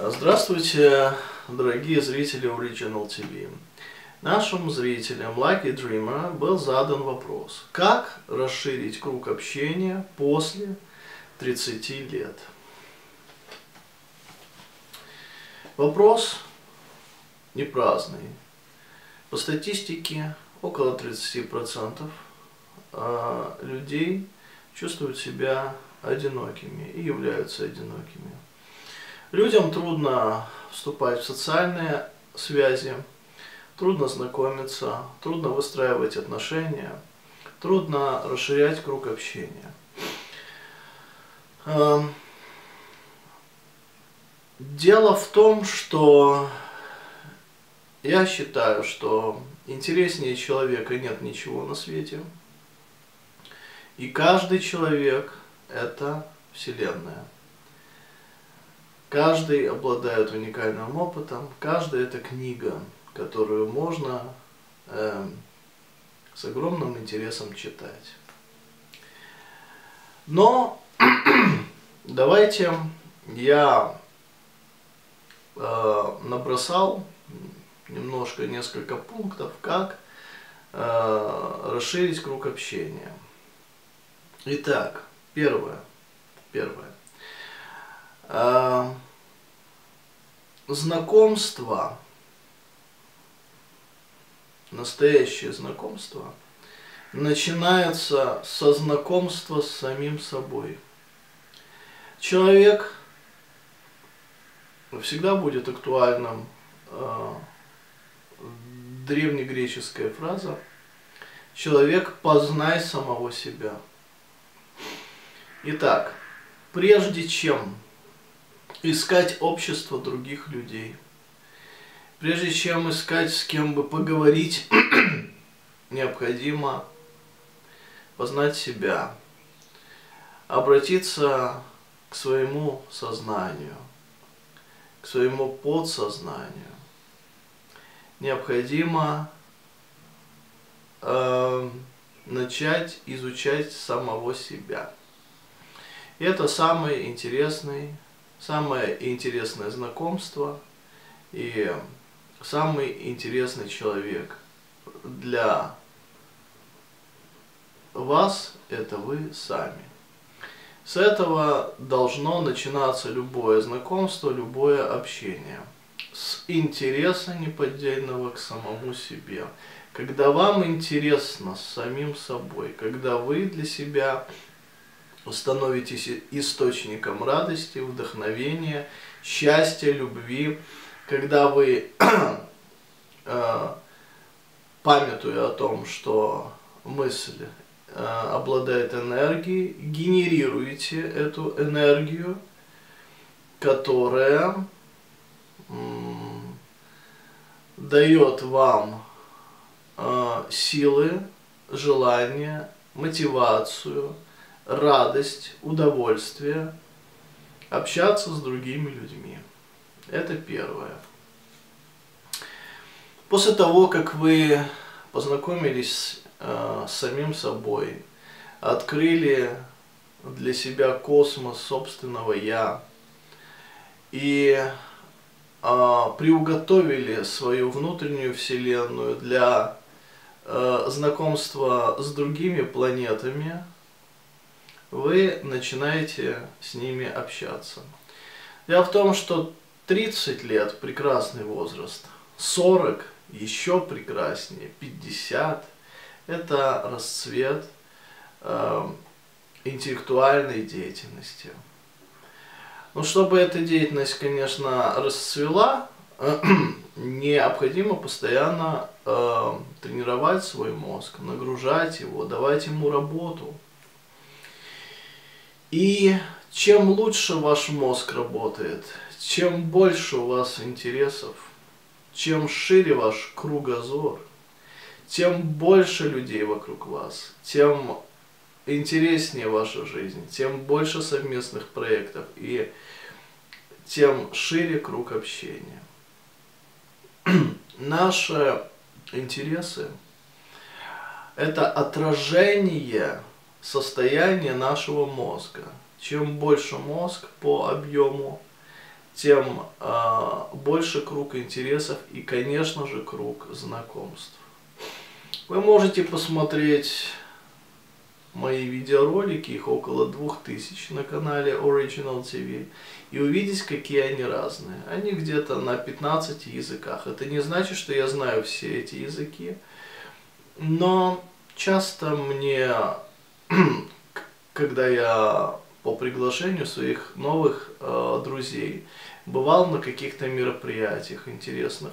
Здравствуйте, дорогие зрители Original TV. Нашим зрителям Lucky Dreamer был задан вопрос, как расширить круг общения после 30 лет. Вопрос не праздный. По статистике около 30% а, людей чувствуют себя одинокими и являются одинокими. Людям трудно вступать в социальные связи, трудно знакомиться, трудно выстраивать отношения, трудно расширять круг общения. Эм, дело в том, что я считаю, что интереснее человека нет ничего на свете. И каждый человек – это Вселенная. Каждый обладает уникальным опытом, каждый это книга, которую можно э, с огромным интересом читать. Но давайте я э, набросал немножко, несколько пунктов, как э, расширить круг общения. Итак, первое. Первое. Э, знакомство, настоящее знакомство, начинается со знакомства с самим собой. Человек всегда будет актуальным э, древнегреческая фраза «Человек, познай самого себя». Итак, прежде чем искать общество других людей, прежде чем искать с кем бы поговорить, необходимо познать себя, обратиться к своему сознанию, к своему подсознанию. Необходимо э, начать изучать самого себя. И это самый интересный, самое интересное знакомство и самый интересный человек для вас это вы сами. С этого должно начинаться любое знакомство, любое общение. С интереса неподдельного к самому себе. Когда вам интересно с самим собой, когда вы для себя становитесь источником радости, вдохновения, счастья, любви, когда вы, э, памятуя о том, что мысль э, обладает энергией, генерируете эту энергию, которая дает вам э, силы, желание, мотивацию, радость, удовольствие общаться с другими людьми. Это первое. После того, как вы познакомились э, с самим собой, открыли для себя космос собственного я и э, приуготовили свою внутреннюю вселенную для э, знакомства с другими планетами, вы начинаете с ними общаться. Дело в том, что 30 лет – прекрасный возраст, 40 – еще прекраснее, 50 – это расцвет э, интеллектуальной деятельности. Но чтобы эта деятельность, конечно, расцвела, необходимо постоянно э, тренировать свой мозг, нагружать его, давать ему работу – и чем лучше ваш мозг работает, чем больше у вас интересов, чем шире ваш кругозор, тем больше людей вокруг вас, тем интереснее ваша жизнь, тем больше совместных проектов и тем шире круг общения. Наши интересы – это отражение состояние нашего мозга. Чем больше мозг по объему, тем э, больше круг интересов и, конечно же, круг знакомств. Вы можете посмотреть мои видеоролики, их около двух тысяч на канале Original TV, и увидеть, какие они разные. Они где-то на 15 языках. Это не значит, что я знаю все эти языки, но часто мне, когда я по приглашению своих новых э, друзей бывал на каких-то мероприятиях интересных,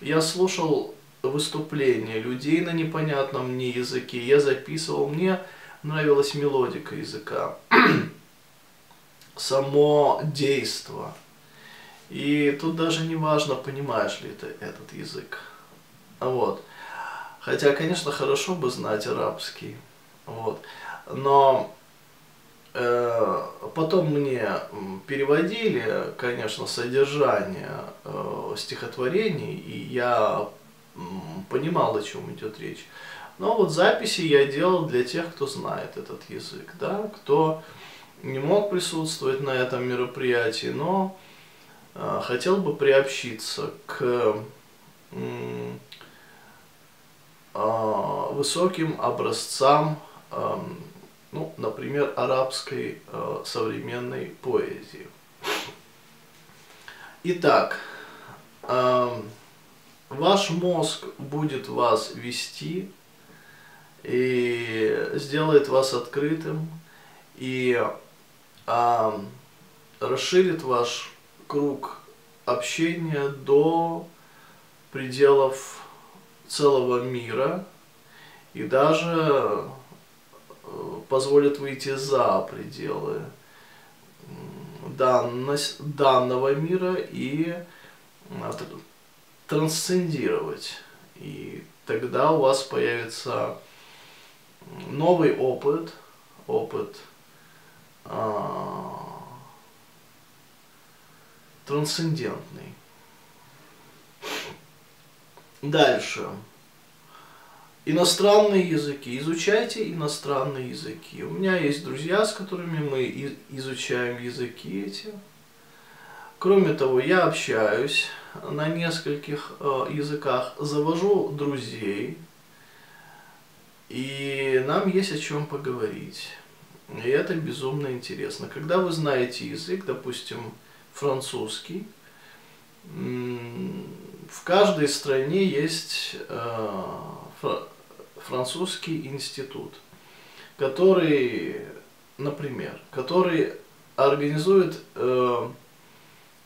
я слушал выступления людей на непонятном мне языке, я записывал, мне нравилась мелодика языка, само действо. И тут даже не важно, понимаешь ли ты этот язык. Вот. Хотя, конечно, хорошо бы знать арабский. Вот. Но э, потом мне переводили, конечно, содержание э, стихотворений, и я понимал, о чем идет речь. Но вот записи я делал для тех, кто знает этот язык, да, кто не мог присутствовать на этом мероприятии, но э, хотел бы приобщиться к э, высоким образцам, ну, например, арабской э, современной поэзии. Итак, ваш мозг будет вас вести и сделает вас открытым, и а, расширит ваш круг общения до пределов целого мира и даже позволит выйти за пределы данного мира и трансцендировать. И тогда у вас появится новый опыт, опыт а, трансцендентный. Дальше. Иностранные языки. Изучайте иностранные языки. У меня есть друзья, с которыми мы изучаем языки эти. Кроме того, я общаюсь на нескольких э, языках, завожу друзей, и нам есть о чем поговорить. И это безумно интересно. Когда вы знаете язык, допустим, французский, в каждой стране есть э, французский институт, который, например, который организует э,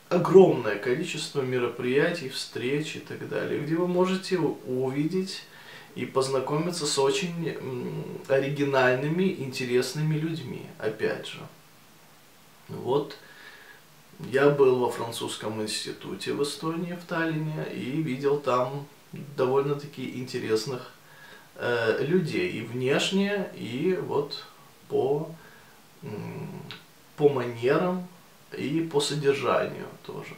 огромное количество мероприятий, встреч и так далее, где вы можете увидеть и познакомиться с очень оригинальными, интересными людьми, опять же. Вот я был во французском институте в Эстонии, в Таллине, и видел там довольно-таки интересных э, людей и внешне, и вот по, по манерам и по содержанию тоже.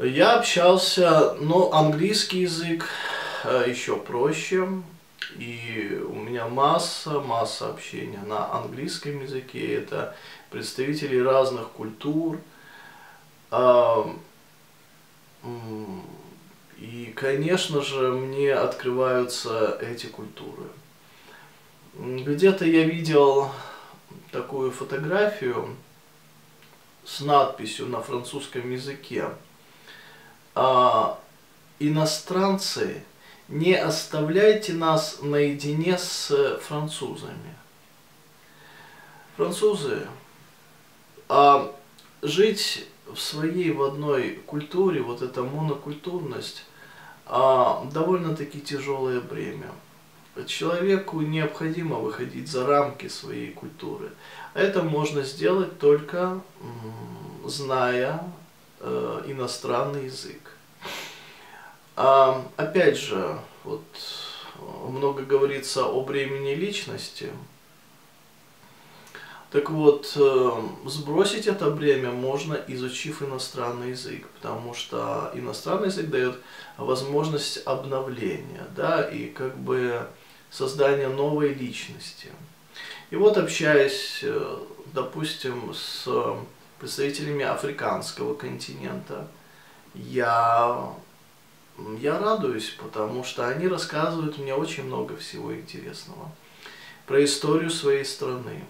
Я общался, ну, английский язык, Э, еще проще. И у меня масса, масса общения на английском языке. Это представители разных культур. Конечно же, мне открываются эти культуры. Где-то я видел такую фотографию с надписью на французском языке. А, иностранцы не оставляйте нас наедине с французами. Французы, а жить в своей в одной культуре, вот эта монокультурность, довольно-таки тяжелое бремя. Человеку необходимо выходить за рамки своей культуры. Это можно сделать только зная э, иностранный язык. А, опять же, вот много говорится о бремени личности. Так вот, э, сбросить это бремя можно, изучив иностранный язык, потому что иностранный язык дает возможность обновления, да, и как бы создания новой личности. И вот общаясь, э, допустим, с представителями африканского континента. Я, я радуюсь, потому что они рассказывают мне очень много всего интересного про историю своей страны.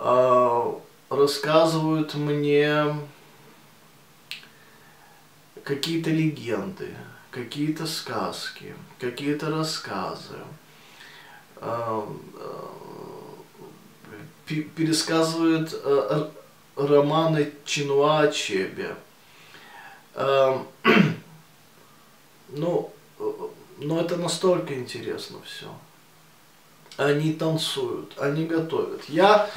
А, рассказывают мне какие-то легенды, какие-то сказки, какие-то рассказы. А, пересказывают э, романы Чинуа Чебе. Ну, э, но это настолько интересно все. Они танцуют, они готовят. Я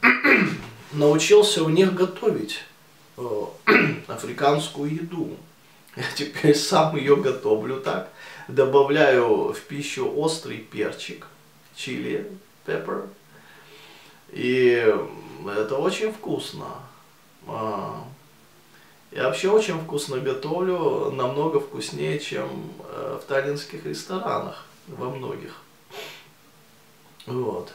научился у них готовить э, африканскую еду. Я теперь сам ее готовлю так. Добавляю в пищу острый перчик, чили, pepper, и это очень вкусно. А, я вообще очень вкусно готовлю, намного вкуснее, чем э, в таллинских ресторанах, во многих. Вот.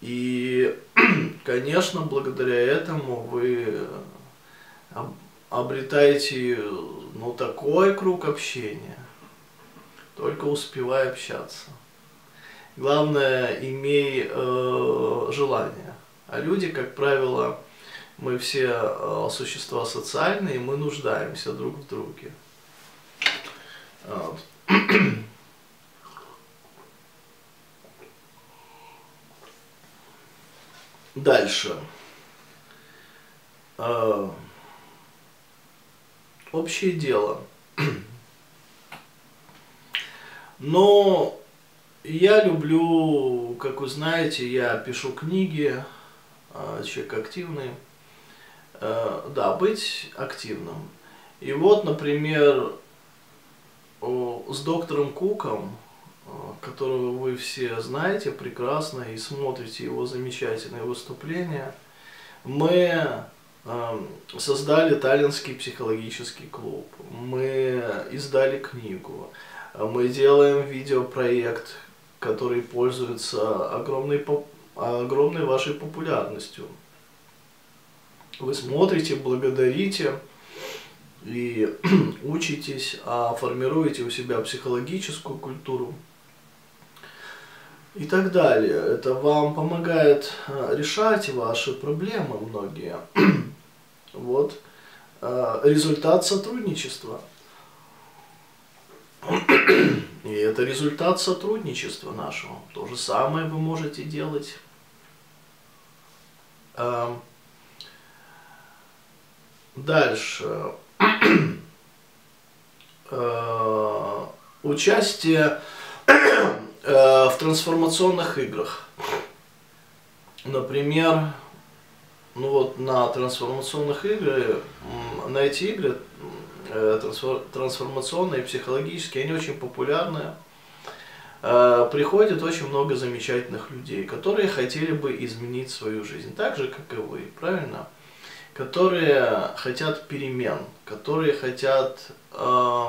И, конечно, благодаря этому вы обретаете ну, такой круг общения только успевай общаться. Главное, имей э, желание. А люди, как правило, мы все э, существа социальные, мы нуждаемся друг в друге. Вот. Дальше. Э, общее дело. Но я люблю, как вы знаете, я пишу книги, а, человек активный. Э, да, быть активным. И вот, например, с доктором Куком, а, которого вы все знаете прекрасно и смотрите его замечательные выступления, мы создали Таллинский психологический клуб, мы издали книгу, мы делаем видеопроект, который пользуется огромной, огромной вашей популярностью. Вы смотрите, благодарите и учитесь, а формируете у себя психологическую культуру и так далее. Это вам помогает а, решать ваши проблемы многие. Вот а, результат сотрудничества. И это результат сотрудничества нашего. То же самое вы можете делать. Эм, дальше. Э, участие э, в трансформационных играх. Например, ну вот на трансформационных играх, на эти игры Э, трансформационные, психологические, они очень популярны. Приходит очень много замечательных людей, которые хотели бы изменить свою жизнь, так же, как и вы, правильно? Которые хотят перемен, которые хотят э,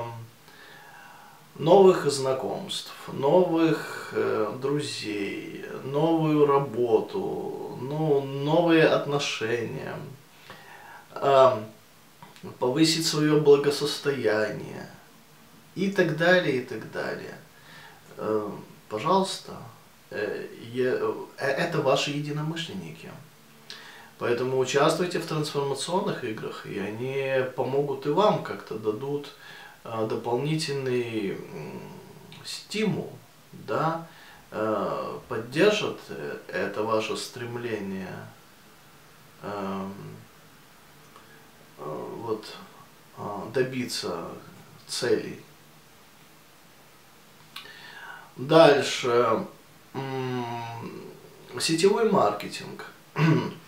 новых знакомств, новых э, друзей, новую работу, ну, новые отношения. Э, повысить свое благосостояние и так далее, и так далее. Эм, пожалуйста, э, э, это ваши единомышленники. Поэтому участвуйте в трансформационных играх, и они помогут и вам как-то дадут э, дополнительный стимул, да, поддержат это ваше стремление Э, вот, а, добиться целей. Дальше. Сетевой маркетинг.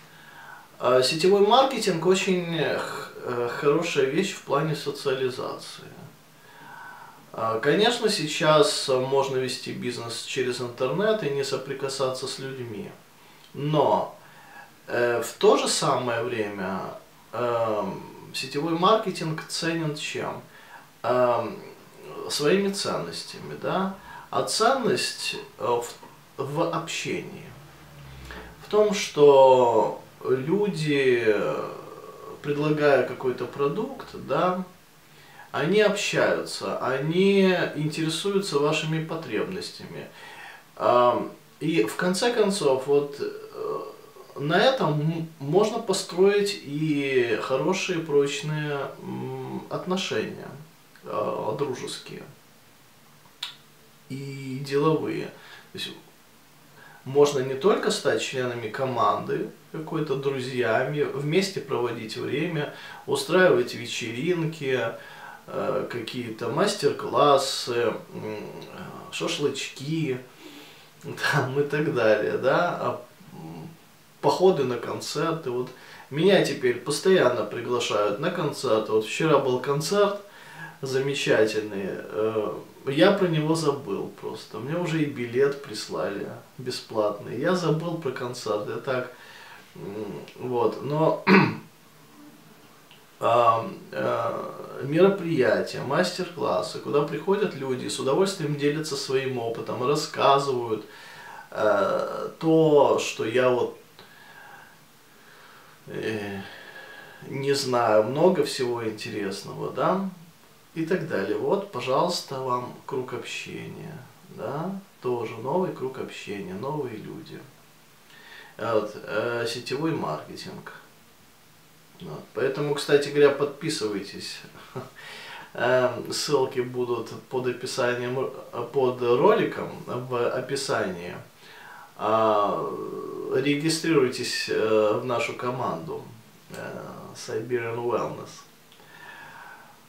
А, сетевой маркетинг очень э, хорошая вещь в плане социализации. А, конечно, сейчас можно вести бизнес через интернет и не соприкасаться с людьми. Но э, в то же самое время сетевой маркетинг ценен чем? Своими ценностями, да? А ценность э, в, в общении. В том, что люди, предлагая какой-то продукт, да, они общаются, они интересуются вашими потребностями. И в конце концов, вот э, на этом можно построить и хорошие прочные отношения э, дружеские и деловые. То есть можно не только стать членами команды, какой-то друзьями, вместе проводить время, устраивать вечеринки, э, какие-то мастер-классы, шашлычки там, и так далее, да, а походы на концерты, вот меня теперь постоянно приглашают на концерты, вот вчера был концерт замечательный, э, я про него забыл просто. Мне уже и билет прислали бесплатный. Я забыл про концерт. Я так, вот, но а, а, мероприятия, мастер-классы, куда приходят люди с удовольствием делятся своим опытом, рассказывают а, то, что я вот э, не знаю, много всего интересного, да, и так далее. Вот, пожалуйста, вам круг общения, да, тоже новый круг общения, новые люди. Вот, э, сетевой маркетинг. Вот. Поэтому, кстати говоря, подписывайтесь. Эм, ссылки будут под описанием, под роликом в описании. А, регистрируйтесь э, в нашу команду э, Siberian Wellness.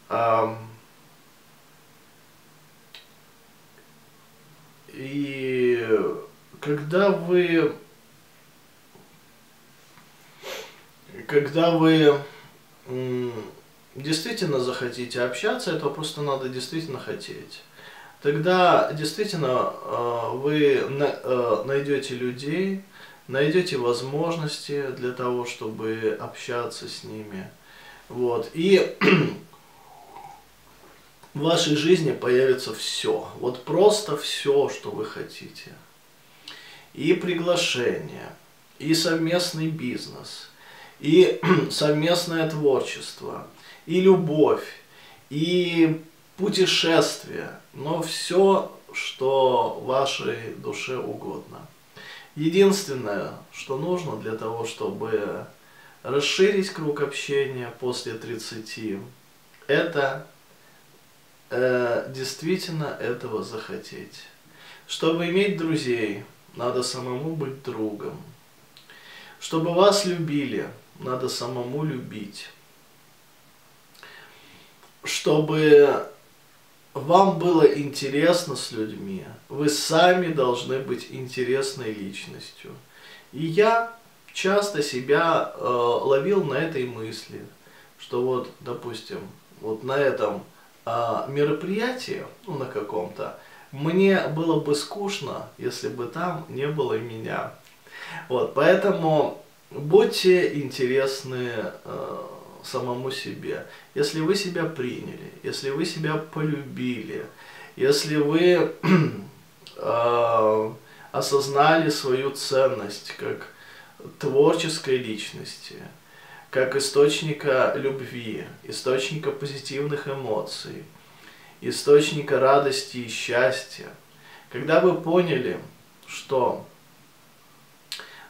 И когда вы когда вы действительно захотите общаться, этого просто надо действительно хотеть. Тогда действительно э, вы э, найдете людей, найдете возможности для того, чтобы общаться с ними. Вот. И в вашей жизни появится все. Вот просто все, что вы хотите. И приглашение, и совместный бизнес, и совместное творчество, и любовь, и путешествие, но все, что вашей душе угодно. Единственное, что нужно для того, чтобы расширить круг общения после 30, это э, действительно этого захотеть. Чтобы иметь друзей, надо самому быть другом. Чтобы вас любили, надо самому любить. Чтобы вам было интересно с людьми, вы сами должны быть интересной личностью. И я часто себя э, ловил на этой мысли, что вот, допустим, вот на этом а, мероприятии, ну, на каком-то, мне было бы скучно, если бы там не было меня. Вот, поэтому будьте интересны э, самому себе. Если вы себя приняли, если вы себя полюбили, если вы э, осознали свою ценность как творческой личности, как источника любви, источника позитивных эмоций, источника радости и счастья. Когда вы поняли, что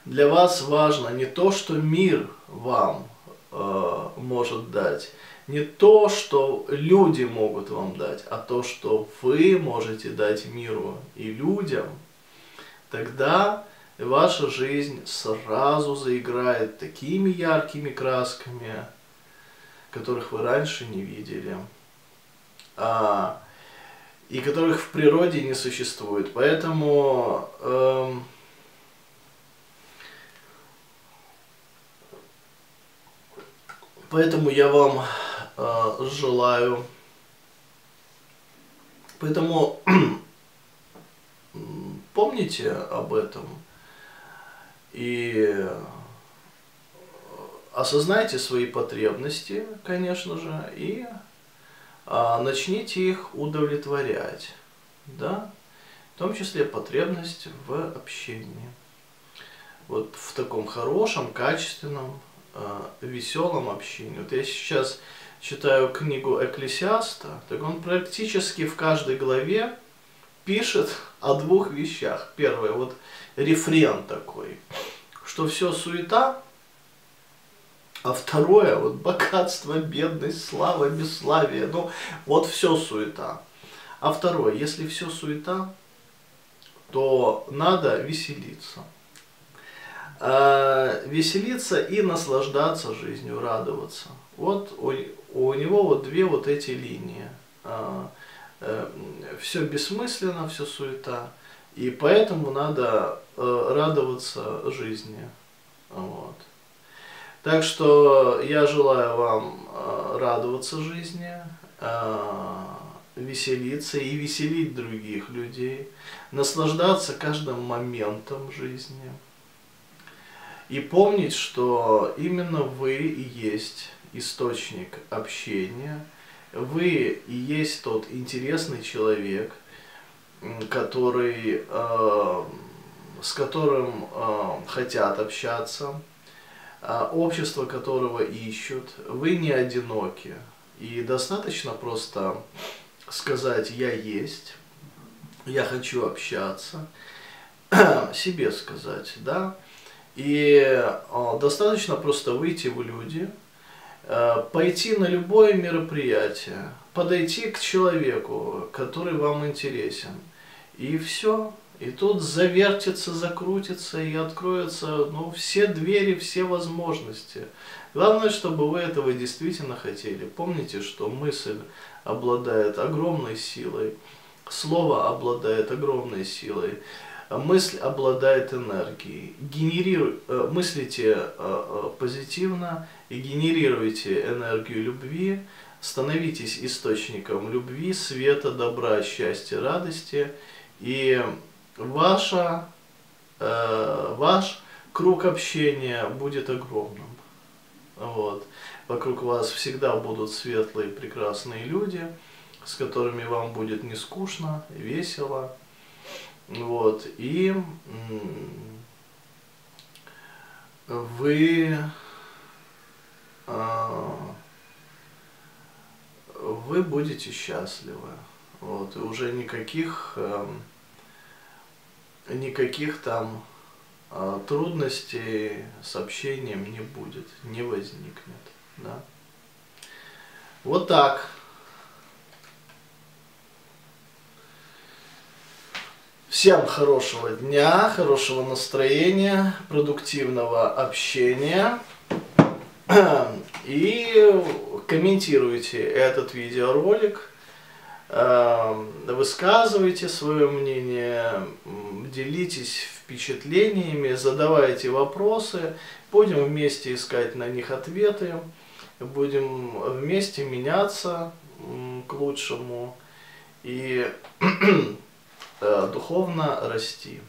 для вас важно не то, что мир вам э, может дать, не то, что люди могут вам дать, а то, что вы можете дать миру и людям, тогда ваша жизнь сразу заиграет такими яркими красками, которых вы раньше не видели, а, и которых в природе не существует. Поэтому эм, поэтому я вам э, желаю, поэтому помните об этом. И осознайте свои потребности, конечно же, и начните их удовлетворять. Да? том числе потребность в общении. Вот в таком хорошем, качественном, э, веселом общении. Вот я сейчас читаю книгу Экклесиаста, так он практически в каждой главе пишет о двух вещах. Первое, вот рефрен такой, что все суета, а второе, вот богатство, бедность, слава, бесславие, ну вот все суета. А второе, если все суета, то надо веселиться. А, веселиться и наслаждаться жизнью, радоваться. Вот у, у него вот две вот эти линии. А, э, все бессмысленно, все суета. И поэтому надо э, радоваться жизни. Вот. Так что я желаю вам э, радоваться жизни, веселиться и веселить других людей, наслаждаться каждым моментом жизни. И помнить, что именно вы и есть источник общения, вы и есть тот интересный человек, который, э, с которым э, хотят общаться, э, общество которого ищут, вы не одиноки. И достаточно просто сказать «я есть», «я хочу общаться», себе сказать, да, и достаточно просто выйти в люди, пойти на любое мероприятие, подойти к человеку, который вам интересен, и все. И тут завертится, закрутится и откроются ну, все двери, все возможности. Главное, чтобы вы этого действительно хотели. Помните, что мысль обладает огромной силой, слово обладает огромной силой, мысль обладает энергией. Генерируй, э, мыслите э, э, позитивно и генерируйте энергию любви, становитесь источником любви, света, добра, счастья, радости, и ваша, ваш круг общения будет огромным. Вот. Вокруг вас всегда будут светлые, прекрасные люди, с которыми вам будет не скучно, весело. Вот. И вы а, вы будете счастливы. Вот, и уже никаких, эм, никаких там а, трудностей с общением не будет, не возникнет. Да? Вот так. Всем хорошего дня, хорошего настроения, продуктивного общения. И комментируйте этот видеоролик, высказывайте свое мнение, делитесь впечатлениями, задавайте вопросы, будем вместе искать на них ответы, будем вместе меняться к лучшему и э, духовно расти.